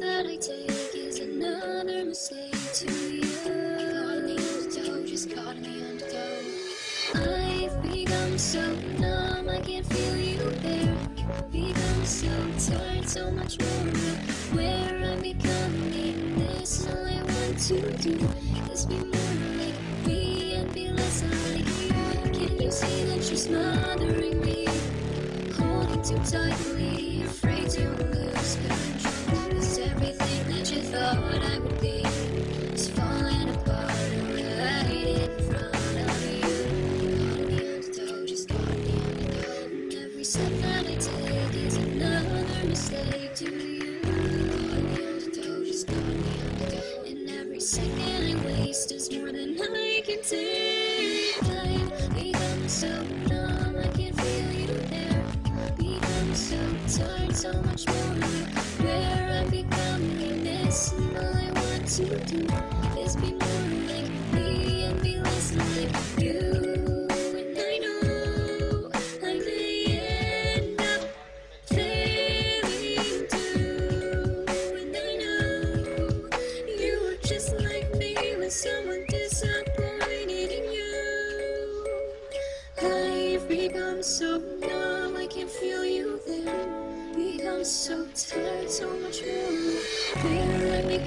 that I take is another mistake to you. Caught in the undertow, just caught in the undertow. I've become so numb, I can't feel you there. I've become so tired, so much more. Where I'm becoming this, all I want to do is be more like me and be less like you. Can you see that you're smothering too tightly, afraid to lose control. Cause everything that you thought I would be is falling apart right in front of you. Caught me just caught me undertow. And every step that I take is another mistake to you. Caught me just caught me undertow. And every second I waste is more than I can take. Tired, so much more where I'm becoming. This and all I want to do is be more like me and be less like you. And I know I may end up failing too. And I know you were just like me when someone disappointed in you. I've become so numb, I can't feel you there. Become so tired, so much. Where I become.